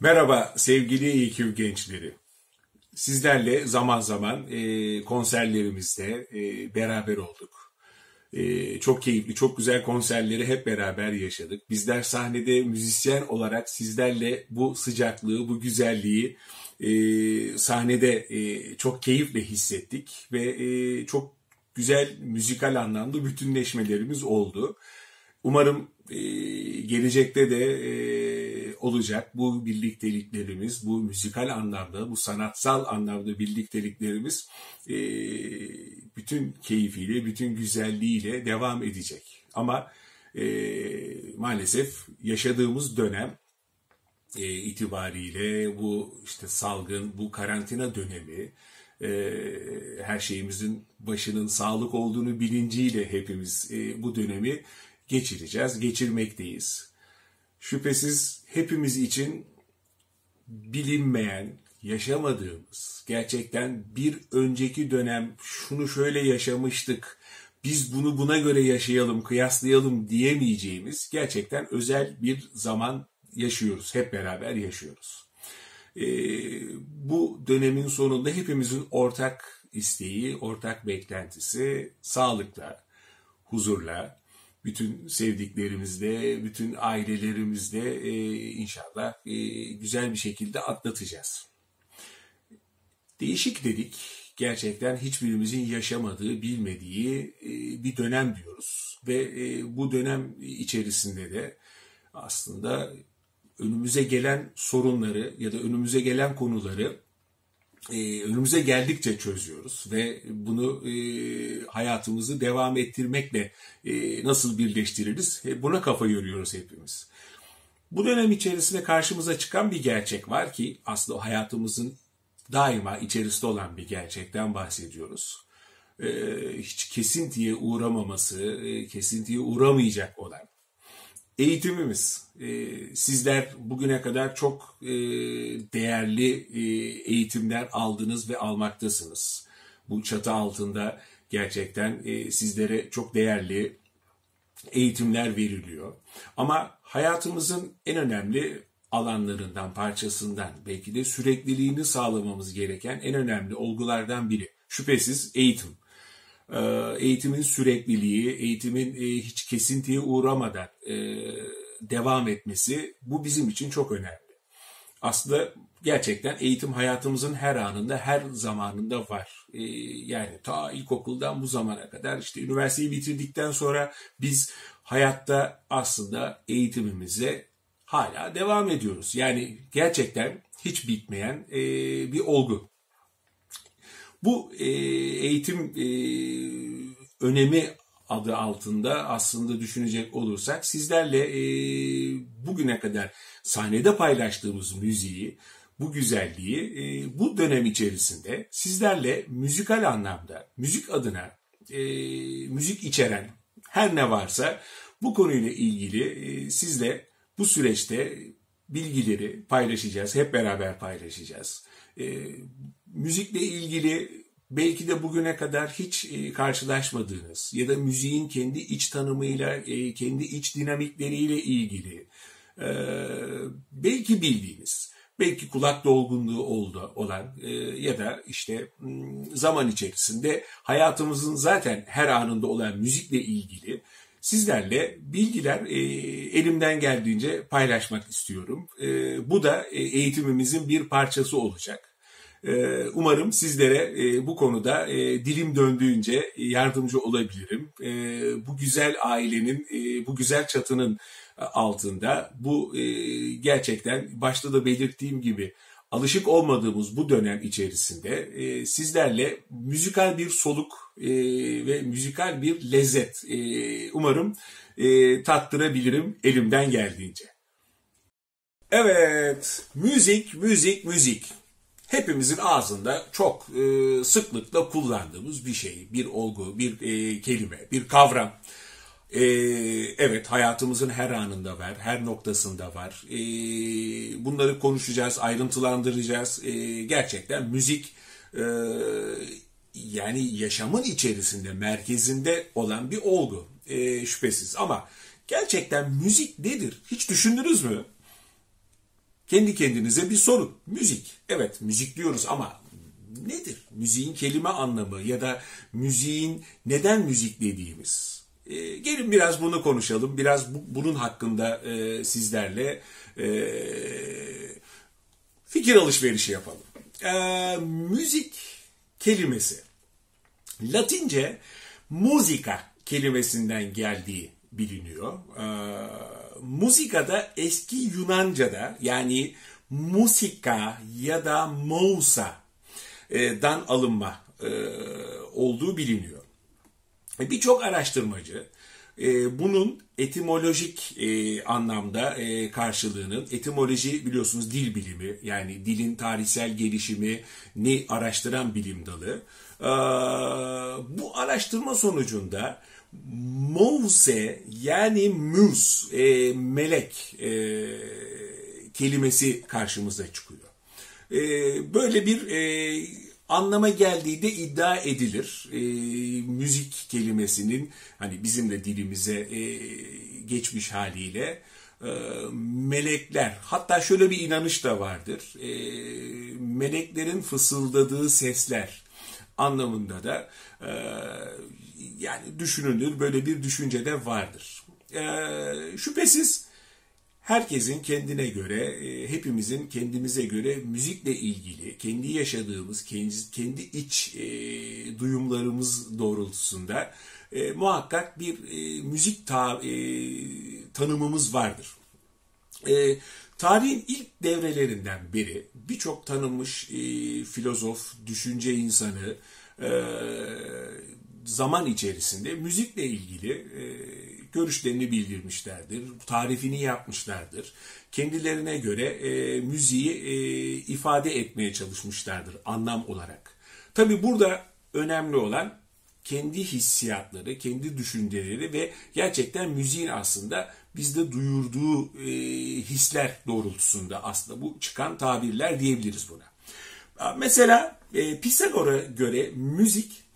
Merhaba sevgili İKÜ gençleri. Sizlerle zaman zaman e, konserlerimizde e, beraber olduk. E, çok keyifli, çok güzel konserleri hep beraber yaşadık. Bizler sahnede müzisyen olarak sizlerle bu sıcaklığı, bu güzelliği e, sahnede e, çok keyifle hissettik ve e, çok güzel müzikal anlamda bütünleşmelerimiz oldu. Umarım e, gelecekte de e, olacak bu birlikteliklerimiz, bu müzikal anlamda, bu sanatsal anlamda birlikteliklerimiz e, bütün keyfiyle, bütün güzelliğiyle devam edecek. Ama e, maalesef yaşadığımız dönem e, itibariyle bu işte salgın, bu karantina dönemi, e, her şeyimizin başının sağlık olduğunu bilinciyle hepimiz e, bu dönemi geçireceğiz, geçirmekteyiz. Şüphesiz hepimiz için bilinmeyen, yaşamadığımız, gerçekten bir önceki dönem şunu şöyle yaşamıştık, biz bunu buna göre yaşayalım, kıyaslayalım diyemeyeceğimiz gerçekten özel bir zaman yaşıyoruz, hep beraber yaşıyoruz. Ee, bu dönemin sonunda hepimizin ortak isteği, ortak beklentisi sağlıkla, huzurla, bütün sevdiklerimizle, bütün ailelerimizle e, inşallah e, güzel bir şekilde atlatacağız. Değişik dedik. Gerçekten hiçbirimizin yaşamadığı, bilmediği e, bir dönem diyoruz. Ve e, bu dönem içerisinde de aslında önümüze gelen sorunları ya da önümüze gelen konuları e, önümüze geldikçe çözüyoruz ve bunu e, hayatımızı devam ettirmekle e, nasıl birleştiririz e, buna kafa yoruyoruz hepimiz. Bu dönem içerisinde karşımıza çıkan bir gerçek var ki aslında hayatımızın daima içerisinde olan bir gerçekten bahsediyoruz. E, hiç kesintiye uğramaması, e, kesintiye uğramayacak olan eğitimimiz. E, sizler bugüne kadar çok e, değerli e, eğitimler aldınız ve almaktasınız. Bu çatı altında gerçekten e, sizlere çok değerli eğitimler veriliyor. Ama hayatımızın en önemli alanlarından, parçasından, belki de sürekliliğini sağlamamız gereken en önemli olgulardan biri. Şüphesiz eğitim. E, eğitimin sürekliliği, eğitimin e, hiç kesintiye uğramadan e, devam etmesi bu bizim için çok önemli. Aslında gerçekten eğitim hayatımızın her anında, her zamanında var. Yani ta ilkokuldan bu zamana kadar işte üniversiteyi bitirdikten sonra biz hayatta aslında eğitimimize hala devam ediyoruz. Yani gerçekten hiç bitmeyen bir olgu. Bu e, eğitim e, önemi adı altında aslında düşünecek olursak sizlerle e, bugüne kadar sahnede paylaştığımız müziği, bu güzelliği e, bu dönem içerisinde sizlerle müzikal anlamda, müzik adına e, müzik içeren her ne varsa bu konuyla ilgili e, sizle bu süreçte bilgileri paylaşacağız, hep beraber paylaşacağız. E, müzikle ilgili belki de bugüne kadar hiç e, karşılaşmadığınız ya da müziğin kendi iç tanımıyla, e, kendi iç dinamikleriyle ilgili e, belki bildiğiniz, belki kulak dolgunluğu oldu olan ya da işte zaman içerisinde hayatımızın zaten her anında olan müzikle ilgili sizlerle bilgiler elimden geldiğince paylaşmak istiyorum. bu da eğitimimizin bir parçası olacak. Ee, umarım sizlere e, bu konuda e, dilim döndüğünce yardımcı olabilirim. E, bu güzel ailenin, bu güzel çatının altında bu gerçekten başta da belirttiğim gibi alışık olmadığımız bu dönem içerisinde sizlerle müzikal bir soluk ve müzikal bir lezzet umarım tattırabilirim elimden geldiğince. Evet, müzik, müzik, müzik hepimizin ağzında çok e, sıklıkla kullandığımız bir şey, bir olgu, bir e, kelime, bir kavram. E, evet hayatımızın her anında var, her noktasında var. E, bunları konuşacağız, ayrıntılandıracağız. E, gerçekten müzik e, yani yaşamın içerisinde, merkezinde olan bir olgu e, şüphesiz. Ama gerçekten müzik nedir? Hiç düşündünüz mü? Kendi kendinize bir sorun. Müzik. Evet müzik diyoruz ama nedir? Müziğin kelime anlamı ya da müziğin neden müzik dediğimiz. E, gelin biraz bunu konuşalım. Biraz bu, bunun hakkında e, sizlerle e, fikir alışverişi yapalım. E, müzik kelimesi Latince muzika kelimesinden geldiği biliniyor. E, muzika da eski Yunanca'da yani musika ya da mousa dan alınma e, olduğu biliniyor. E, birçok araştırmacı e, bunun etimolojik anlamda karşılığının, etimoloji biliyorsunuz dil bilimi yani dilin tarihsel gelişimi ne araştıran bilim dalı. Bu araştırma sonucunda Mose yani mus, melek kelimesi karşımıza çıkıyor e, böyle bir e, anlama geldiği de iddia edilir. E, müzik kelimesinin hani bizim de dilimize e, geçmiş haliyle e, melekler hatta şöyle bir inanış da vardır. E, meleklerin fısıldadığı sesler anlamında da e, yani düşünülür böyle bir düşünce de vardır. E, şüphesiz herkesin kendine göre, e, hepimizin kendimize göre müzikle ilgili, kendi yaşadığımız, kendi, kendi iç e, duyumlarımız doğrultusunda e, muhakkak bir e, müzik ta, e, tanımımız vardır. E, tarihin ilk devrelerinden beri birçok tanınmış e, filozof, düşünce insanı e, zaman içerisinde müzikle ilgili e, görüşlerini bildirmişlerdir, tarifini yapmışlardır. Kendilerine göre e, müziği e, ifade etmeye çalışmışlardır anlam olarak. Tabi burada önemli olan kendi hissiyatları, kendi düşünceleri ve gerçekten müziğin aslında bizde duyurduğu e, hisler doğrultusunda aslında bu çıkan tabirler diyebiliriz buna. Mesela e, Pisagor'a göre müzik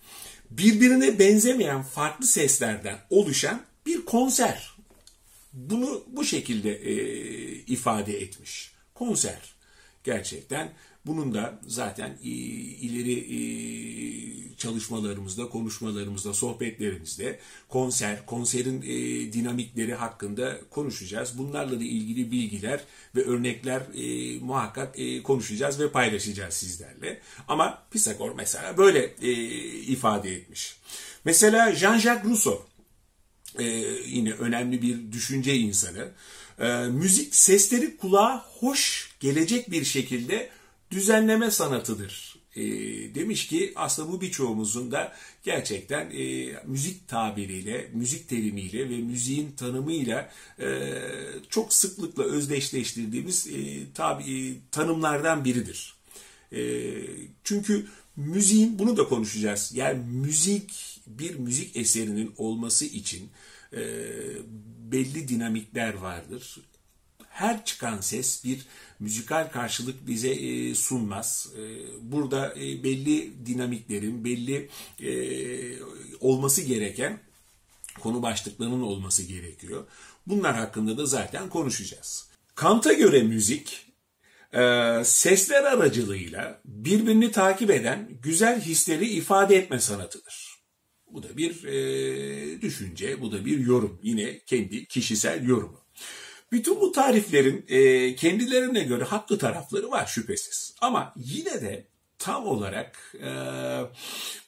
birbirine benzemeyen farklı seslerden oluşan bir konser. Bunu bu şekilde e, ifade etmiş. Konser. Gerçekten bunun da zaten e, ileri e, çalışmalarımızda, konuşmalarımızda, sohbetlerimizde konser, konserin e, dinamikleri hakkında konuşacağız. Bunlarla da ilgili bilgiler ve örnekler muhakkak konuşacağız ve paylaşacağız sizlerle. Ama Pisagor mesela böyle ifade etmiş. Mesela Jean-Jacques Rousseau yine önemli bir düşünce insanı. Müzik sesleri kulağa hoş gelecek bir şekilde düzenleme sanatıdır. E, demiş ki aslında bu birçoğumuzun da gerçekten e, müzik tabiriyle, müzik terimiyle ve müziğin tanımıyla e, çok sıklıkla özdeşleştirdiğimiz e, tabi, e, tanımlardan biridir. E, çünkü müziğin, bunu da konuşacağız. Yani müzik bir müzik eserinin olması için e, belli dinamikler vardır. Her çıkan ses bir müzikal karşılık bize e, sunmaz. E, burada e, belli dinamiklerin, belli e, olması gereken konu başlıklarının olması gerekiyor. Bunlar hakkında da zaten konuşacağız. Kant'a göre müzik e, sesler aracılığıyla birbirini takip eden güzel hisleri ifade etme sanatıdır. Bu da bir e, düşünce, bu da bir yorum. Yine kendi kişisel yorumu. Bütün bu tariflerin e, kendilerine göre haklı tarafları var şüphesiz. Ama yine de tam olarak e,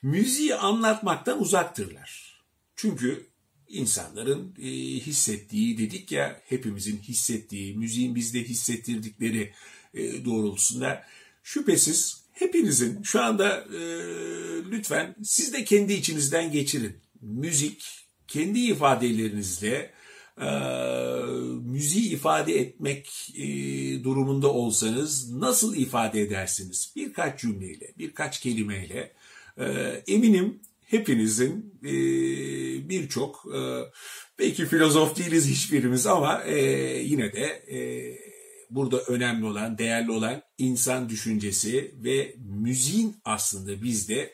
müziği anlatmaktan uzaktırlar. Çünkü insanların e, hissettiği dedik ya hepimizin hissettiği, müziğin bizde hissettirdikleri e, doğrultusunda şüphesiz hepinizin şu anda e, lütfen siz de kendi içinizden geçirin. Müzik kendi ifadelerinizle e, müziği ifade etmek e, durumunda olsanız nasıl ifade edersiniz? Birkaç cümleyle, birkaç kelimeyle e, eminim hepinizin e, birçok e, belki filozof değiliz hiçbirimiz ama e, yine de e, burada önemli olan, değerli olan insan düşüncesi ve müziğin aslında bizde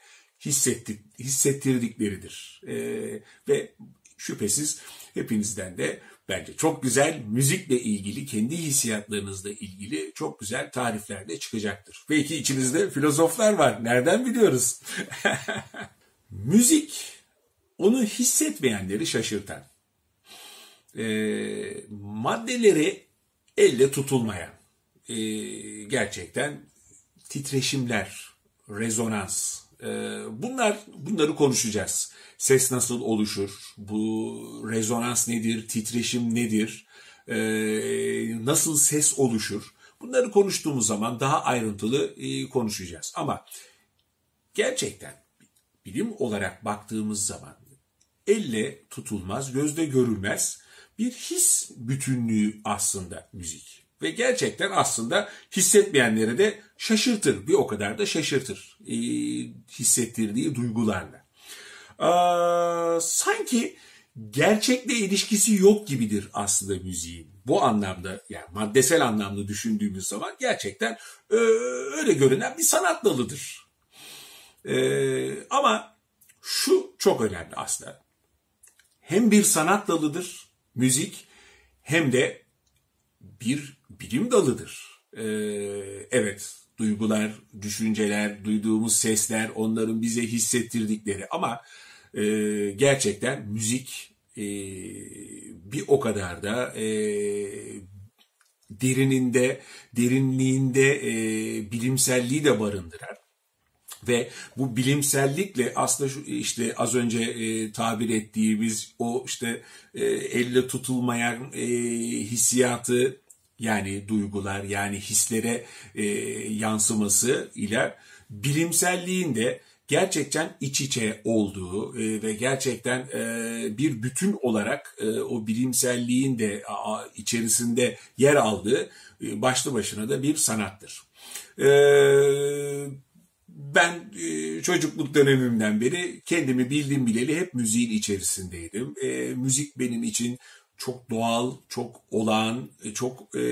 hissettirdikleridir. E, ve şüphesiz hepinizden de bence çok güzel müzikle ilgili, kendi hissiyatlarınızla ilgili çok güzel tarifler de çıkacaktır. Belki içinizde filozoflar var. Nereden biliyoruz? Müzik onu hissetmeyenleri şaşırtan, e, maddeleri elle tutulmayan, e, gerçekten titreşimler, rezonans, bunlar bunları konuşacağız. Ses nasıl oluşur? Bu rezonans nedir? Titreşim nedir? E, nasıl ses oluşur? Bunları konuştuğumuz zaman daha ayrıntılı e, konuşacağız. Ama gerçekten bilim olarak baktığımız zaman elle tutulmaz, gözde görülmez bir his bütünlüğü aslında müzik. Ve gerçekten aslında hissetmeyenleri de şaşırtır. Bir o kadar da şaşırtır e, hissettirdiği duygularla. Ee, sanki gerçekle ilişkisi yok gibidir aslında müziğin. Bu anlamda yani maddesel anlamda düşündüğümüz zaman gerçekten e, öyle görünen bir sanat dalıdır. E, ama şu çok önemli aslında. Hem bir sanat dalıdır müzik hem de bir bilim dalıdır. Ee, evet, duygular, düşünceler, duyduğumuz sesler, onların bize hissettirdikleri ama e, gerçekten müzik e, bir o kadar da e, derininde, derinliğinde e, bilimselliği de barındırar. Ve bu bilimsellikle aslında şu işte az önce e, tabir ettiğimiz o işte e, elle tutulmayan e, hissiyatı yani duygular yani hislere e, yansıması ile bilimselliğin de gerçekten iç içe olduğu e, ve gerçekten e, bir bütün olarak e, o bilimselliğin de a, içerisinde yer aldığı e, başlı başına da bir sanattır. E, ben e, çocukluk dönemimden beri kendimi bildiğim bileli hep müziğin içerisindeydim. E, müzik benim için çok doğal, çok olağan, e, çok e,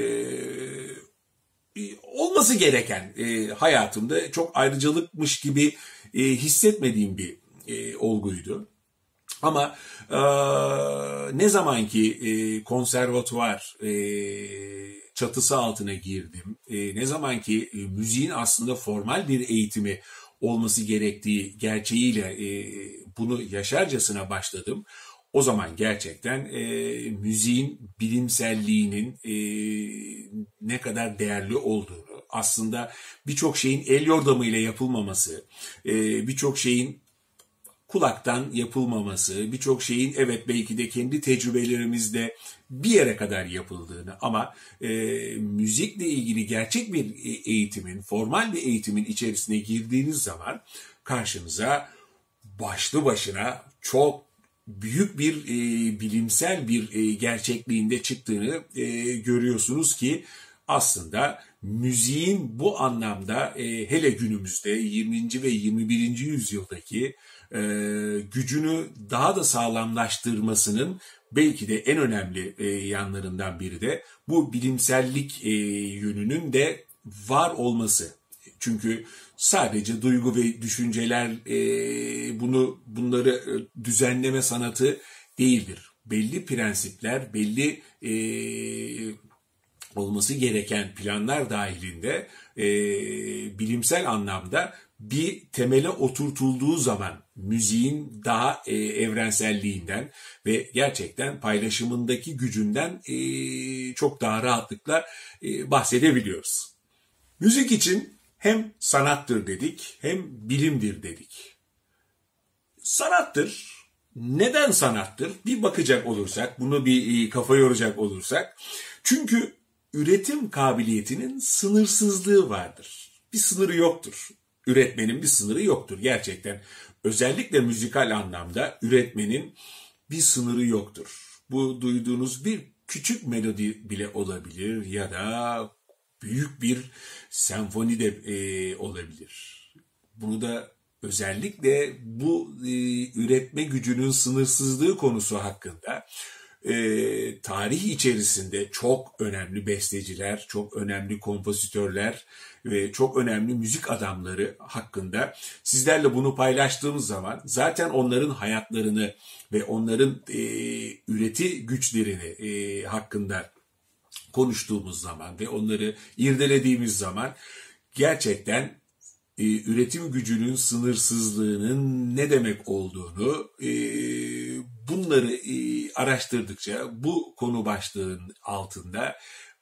olması gereken e, hayatımda çok ayrıcalıkmış gibi e, hissetmediğim bir e, olguydu. Ama e, ne zamanki e, konservatuvar e, çatısı altına girdim, e, ne zamanki e, müziğin aslında formal bir eğitimi olması gerektiği gerçeğiyle e, bunu yaşarcasına başladım. O zaman gerçekten e, müziğin bilimselliğinin e, ne kadar değerli olduğunu, aslında birçok şeyin el yordamıyla yapılmaması, e, birçok şeyin kulaktan yapılmaması, birçok şeyin evet belki de kendi tecrübelerimizde bir yere kadar yapıldığını ama e, müzikle ilgili gerçek bir e, eğitimin, formal bir eğitimin içerisine girdiğiniz zaman karşınıza başlı başına çok büyük bir e, bilimsel bir e, gerçekliğinde çıktığını e, görüyorsunuz ki aslında müziğin bu anlamda e, hele günümüzde 20. ve 21. yüzyıldaki e, gücünü daha da sağlamlaştırmasının belki de en önemli e, yanlarından biri de bu bilimsellik e, yönünün de var olması. Çünkü sadece duygu ve düşünceler e, bunu bunları e, düzenleme sanatı değildir. Belli prensipler, belli e, olması gereken planlar dahilinde e, bilimsel anlamda bir temele oturtulduğu zaman müziğin daha e, evrenselliğinden ve gerçekten paylaşımındaki gücünden e, çok daha rahatlıkla e, bahsedebiliyoruz. Müzik için hem sanattır dedik hem bilimdir dedik. Sanattır. Neden sanattır? Bir bakacak olursak, bunu bir e, kafa yoracak olursak. Çünkü üretim kabiliyetinin sınırsızlığı vardır. Bir sınırı yoktur. Üretmenin bir sınırı yoktur gerçekten. Özellikle müzikal anlamda üretmenin bir sınırı yoktur. Bu duyduğunuz bir küçük melodi bile olabilir ya da büyük bir senfoni de e, olabilir. Bunu da özellikle bu e, üretme gücünün sınırsızlığı konusu hakkında e, tarih içerisinde çok önemli besteciler, çok önemli kompozitörler ve çok önemli müzik adamları hakkında sizlerle bunu paylaştığımız zaman zaten onların hayatlarını ve onların e, üreti güçlerini e, hakkında konuştuğumuz zaman ve onları irdelediğimiz zaman gerçekten e, üretim gücünün sınırsızlığının ne demek olduğunu e, bunları e, araştırdıkça bu konu başlığının altında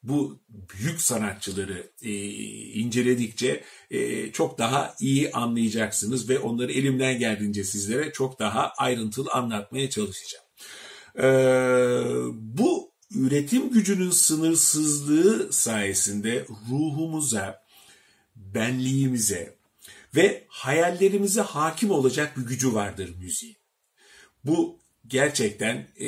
bu büyük sanatçıları e, inceledikçe e, çok daha iyi anlayacaksınız ve onları elimden geldiğince sizlere çok daha ayrıntılı anlatmaya çalışacağım. E, bu üretim gücünün sınırsızlığı sayesinde ruhumuza, benliğimize ve hayallerimize hakim olacak bir gücü vardır müziğin. Bu gerçekten e,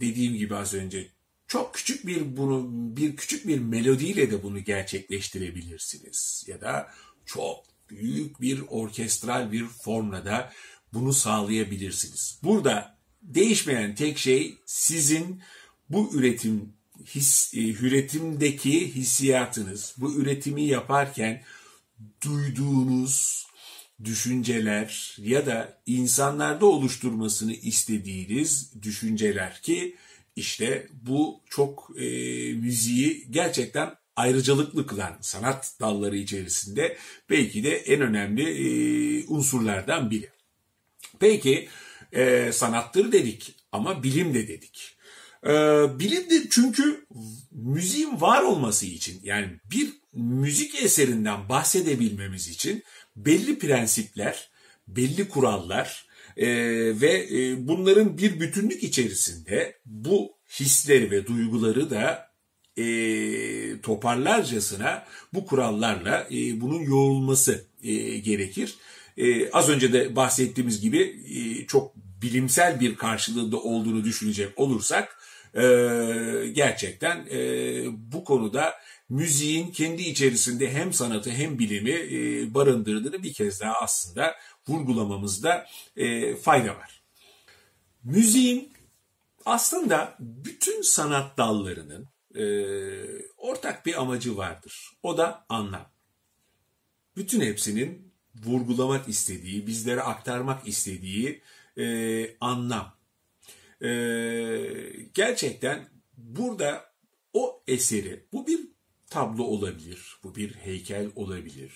dediğim gibi az önce çok küçük bir bunu bir küçük bir melodiyle de bunu gerçekleştirebilirsiniz ya da çok büyük bir orkestral bir formla da bunu sağlayabilirsiniz. Burada değişmeyen tek şey sizin bu üretim his, e, üretimdeki hissiyatınız, bu üretimi yaparken duyduğunuz düşünceler ya da insanlarda oluşturmasını istediğiniz düşünceler ki işte bu çok e, müziği gerçekten ayrıcalıklı kılan sanat dalları içerisinde belki de en önemli e, unsurlardan biri. Peki e, sanattır dedik ama bilim de dedik. E, bilim de çünkü müziğin var olması için yani bir müzik eserinden bahsedebilmemiz için belli prensipler, belli kurallar e, ve e, bunların bir bütünlük içerisinde bu hisleri ve duyguları da e, toparlarcasına bu kurallarla e, bunun yoğrulması e, gerekir. E, az önce de bahsettiğimiz gibi e, çok bilimsel bir karşılığında olduğunu düşünecek olursak gerçekten e, bu konuda müziğin kendi içerisinde hem sanatı hem bilimi e, barındırdığını bir kez daha aslında vurgulamamızda e, fayda var. Müziğin aslında bütün sanat dallarının ortak bir amacı vardır. O da anlam. Bütün hepsinin vurgulamak istediği, bizlere aktarmak istediği e, anlam. E, gerçekten burada o eseri, bu bir tablo olabilir, bu bir heykel olabilir,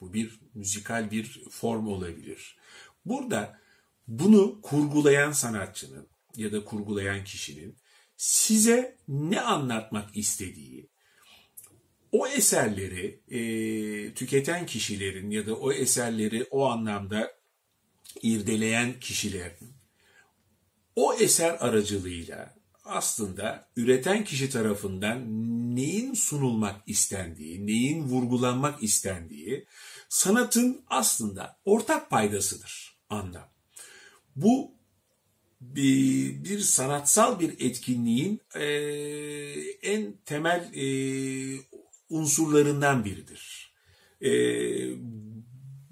bu bir müzikal bir form olabilir. Burada bunu kurgulayan sanatçının ya da kurgulayan kişinin size ne anlatmak istediği, o eserleri e, tüketen kişilerin ya da o eserleri o anlamda irdeleyen kişilerin o eser aracılığıyla aslında üreten kişi tarafından neyin sunulmak istendiği, neyin vurgulanmak istendiği sanatın aslında ortak paydasıdır anlam. Bu bir, bir sanatsal bir etkinliğin e, en temel e, unsurlarından biridir. E,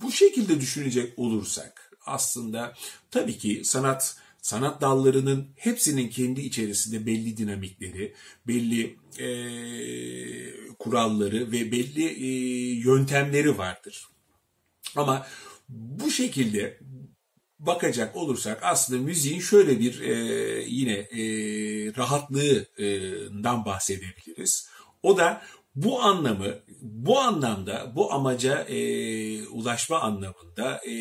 bu şekilde düşünecek olursak aslında tabii ki sanat sanat dallarının hepsinin kendi içerisinde belli dinamikleri, belli e, kuralları ve belli e, yöntemleri vardır. Ama bu şekilde bakacak olursak aslında müziğin şöyle bir e, yine e, rahatlığından bahsedebiliriz. O da bu anlamı, bu anlamda, bu amaca e, ulaşma anlamında e,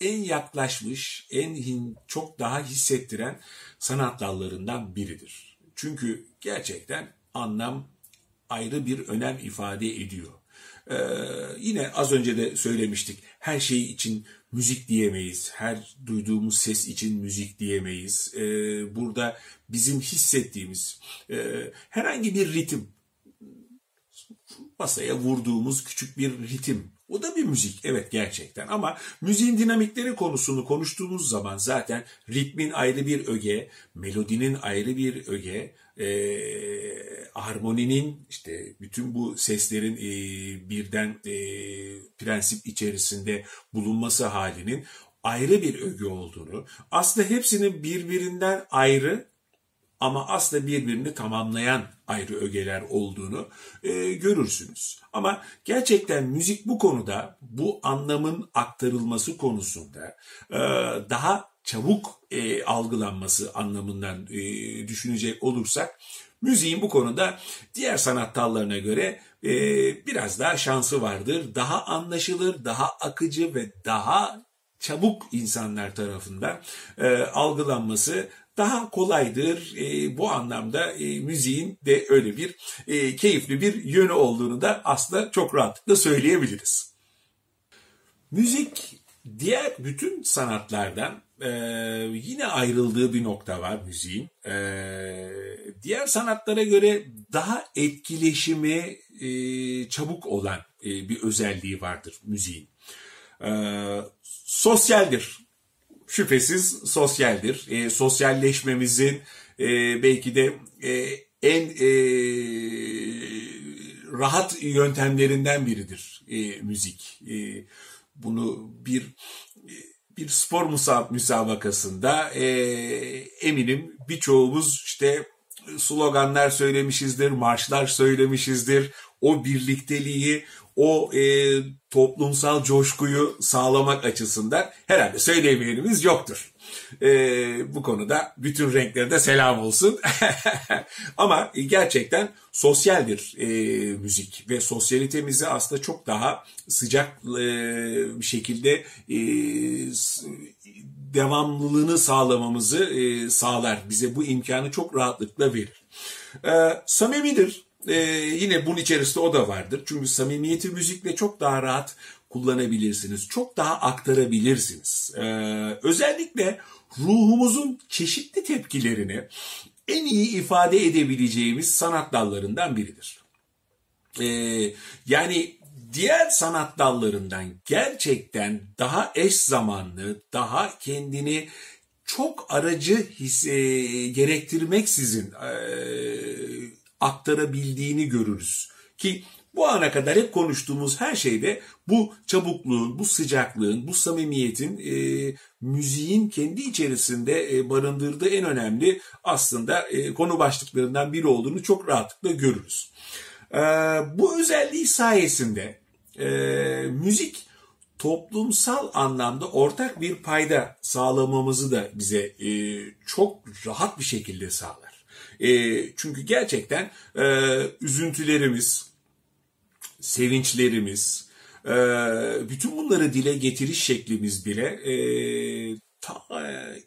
en yaklaşmış, en çok daha hissettiren sanat dallarından biridir. Çünkü gerçekten anlam ayrı bir önem ifade ediyor. Ee, yine az önce de söylemiştik. Her şey için müzik diyemeyiz. Her duyduğumuz ses için müzik diyemeyiz. Ee, burada bizim hissettiğimiz e, herhangi bir ritim, masaya vurduğumuz küçük bir ritim. O da bir müzik evet gerçekten ama müziğin dinamikleri konusunu konuştuğumuz zaman zaten ritmin ayrı bir öge, melodinin ayrı bir öge, e, harmoninin işte bütün bu seslerin e, birden e, prensip içerisinde bulunması halinin ayrı bir öge olduğunu, aslında hepsinin birbirinden ayrı ama aslında birbirini tamamlayan ayrı ögeler olduğunu e, görürsünüz. Ama gerçekten müzik bu konuda, bu anlamın aktarılması konusunda e, daha çabuk e, algılanması anlamından e, düşünecek olursak, müziğin bu konuda diğer sanat dallarına göre e, biraz daha şansı vardır. Daha anlaşılır, daha akıcı ve daha çabuk insanlar tarafından e, algılanması daha kolaydır. E, bu anlamda e, müziğin de öyle bir e, keyifli bir yönü olduğunu da aslında çok rahatlıkla söyleyebiliriz. Müzik diğer bütün sanatlardan e, yine ayrıldığı bir nokta var müziğin. E, diğer sanatlara göre daha etkileşimi e, çabuk olan e, bir özelliği vardır müziğin. E, sosyaldir şüphesiz sosyaldir. E, sosyalleşmemizin e, belki de e, en e, rahat yöntemlerinden biridir e, müzik. E, bunu bir bir spor müsabakasında e, eminim birçoğumuz işte sloganlar söylemişizdir, marşlar söylemişizdir. O birlikteliği, o e, toplumsal coşkuyu sağlamak açısından herhalde söyleyemeyenimiz yoktur. E, bu konuda bütün renklerde selam olsun. Ama gerçekten sosyaldir e, müzik ve sosyalitemizi aslında çok daha sıcak e, bir şekilde e, devamlılığını sağlamamızı e, sağlar. Bize bu imkanı çok rahatlıkla verir. E, samimidir ee, yine bunun içerisinde o da vardır. Çünkü samimiyeti müzikle çok daha rahat kullanabilirsiniz. Çok daha aktarabilirsiniz. Ee, özellikle ruhumuzun çeşitli tepkilerini en iyi ifade edebileceğimiz sanat dallarından biridir. Ee, yani diğer sanat dallarından gerçekten daha eş zamanlı, daha kendini çok aracı hisse, gerektirmeksizin e, aktarabildiğini görürüz. Ki bu ana kadar hep konuştuğumuz her şeyde bu çabukluğun, bu sıcaklığın, bu samimiyetin e, müziğin kendi içerisinde e, barındırdığı en önemli aslında e, konu başlıklarından biri olduğunu çok rahatlıkla görürüz. E, bu özelliği sayesinde e, müzik toplumsal anlamda ortak bir payda sağlamamızı da bize e, çok rahat bir şekilde sağlar. E, çünkü gerçekten e, üzüntülerimiz, sevinçlerimiz, e, bütün bunları dile getiriş şeklimiz bile e, ta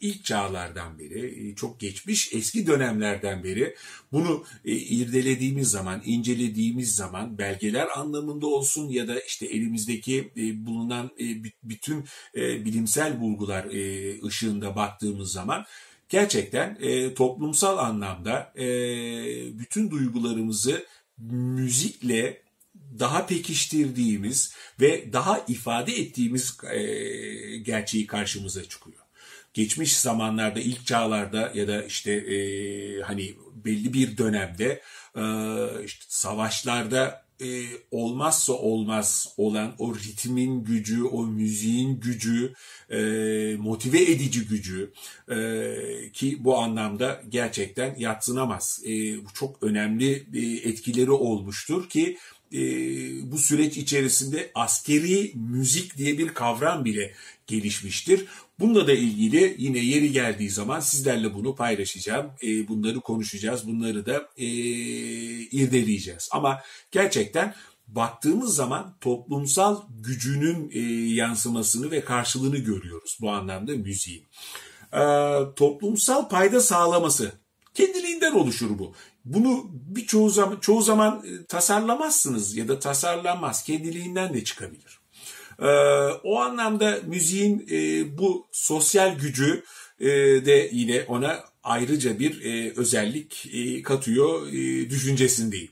ilk çağlardan beri, e, çok geçmiş eski dönemlerden beri bunu e, irdelediğimiz zaman, incelediğimiz zaman belgeler anlamında olsun ya da işte elimizdeki e, bulunan bütün bilimsel bulgular ışığında baktığımız zaman gerçekten e, toplumsal anlamda e, bütün duygularımızı müzikle daha pekiştirdiğimiz ve daha ifade ettiğimiz e, gerçeği karşımıza çıkıyor. Geçmiş zamanlarda, ilk çağlarda ya da işte e, hani belli bir dönemde e, işte savaşlarda e, olmazsa olmaz olan o ritmin gücü, o müziğin gücü, e, motive edici gücü e, ki bu anlamda gerçekten yatsınamaz. E, çok önemli e, etkileri olmuştur ki e, bu süreç içerisinde askeri müzik diye bir kavram bile gelişmiştir. Bununla da ilgili yine yeri geldiği zaman sizlerle bunu paylaşacağım. E, bunları konuşacağız. Bunları da e, irdeleyeceğiz. Ama gerçekten baktığımız zaman toplumsal gücünün e, yansımasını ve karşılığını görüyoruz bu anlamda müziğin. E, toplumsal payda sağlaması kendiliğinden oluşur bu. Bunu birçoğu zaman çoğu zaman e, tasarlamazsınız ya da tasarlanmaz kendiliğinden de çıkabilir. Ee, o anlamda müziğin e, bu sosyal gücü e, de yine ona ayrıca bir e, özellik e, katıyor e, düşüncesindeyim.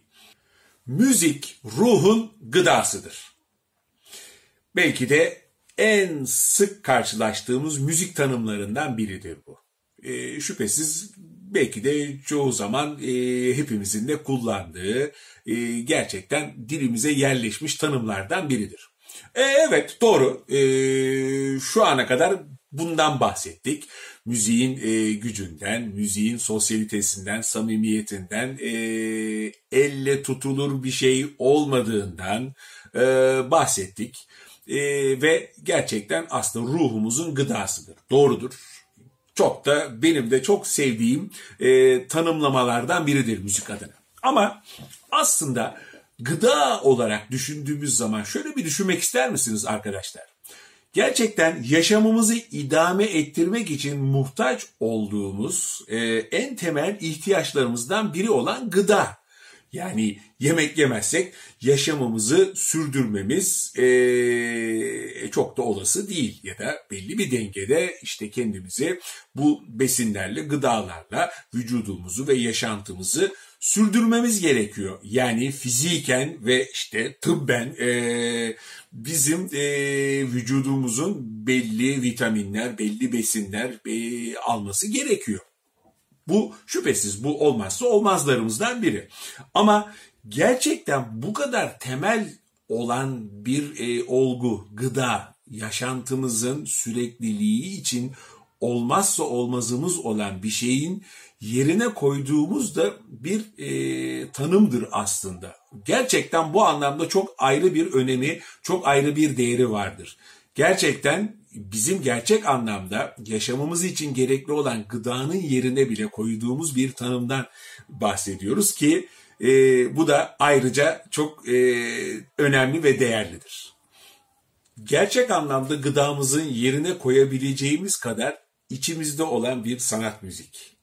Müzik ruhun gıdasıdır. Belki de en sık karşılaştığımız müzik tanımlarından biridir bu. E, şüphesiz belki de çoğu zaman e, hepimizin de kullandığı e, gerçekten dilimize yerleşmiş tanımlardan biridir. E, evet doğru. E, şu ana kadar bundan bahsettik. Müziğin e, gücünden, müziğin sosyalitesinden, samimiyetinden, e, elle tutulur bir şey olmadığından e, bahsettik. E, ve gerçekten aslında ruhumuzun gıdasıdır. Doğrudur. Çok da benim de çok sevdiğim e, tanımlamalardan biridir müzik adına. Ama aslında gıda olarak düşündüğümüz zaman şöyle bir düşünmek ister misiniz arkadaşlar? Gerçekten yaşamımızı idame ettirmek için muhtaç olduğumuz e, en temel ihtiyaçlarımızdan biri olan gıda. Yani yemek yemezsek yaşamımızı sürdürmemiz e, çok da olası değil ya da belli bir dengede işte kendimizi bu besinlerle, gıdalarla vücudumuzu ve yaşantımızı sürdürmemiz gerekiyor. Yani fiziken ve işte tıbben e, bizim e, vücudumuzun belli vitaminler, belli besinler e, alması gerekiyor. Bu şüphesiz bu olmazsa olmazlarımızdan biri. Ama gerçekten bu kadar temel olan bir e, olgu, gıda, yaşantımızın sürekliliği için olmazsa olmazımız olan bir şeyin yerine koyduğumuz da bir e, tanımdır aslında. Gerçekten bu anlamda çok ayrı bir önemi, çok ayrı bir değeri vardır. Gerçekten bizim gerçek anlamda yaşamamız için gerekli olan gıdanın yerine bile koyduğumuz bir tanımdan bahsediyoruz ki e, bu da ayrıca çok e, önemli ve değerlidir. Gerçek anlamda gıdamızın yerine koyabileceğimiz kadar içimizde olan bir sanat müzik.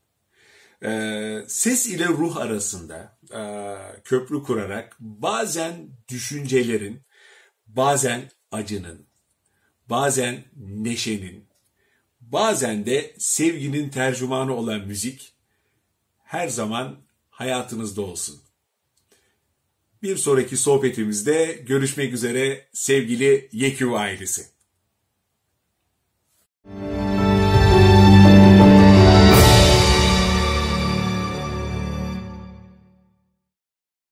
E, ses ile ruh arasında e, köprü kurarak bazen düşüncelerin, bazen acının, bazen neşenin, bazen de sevginin tercümanı olan müzik her zaman hayatınızda olsun. Bir sonraki sohbetimizde görüşmek üzere sevgili Yekü ailesi.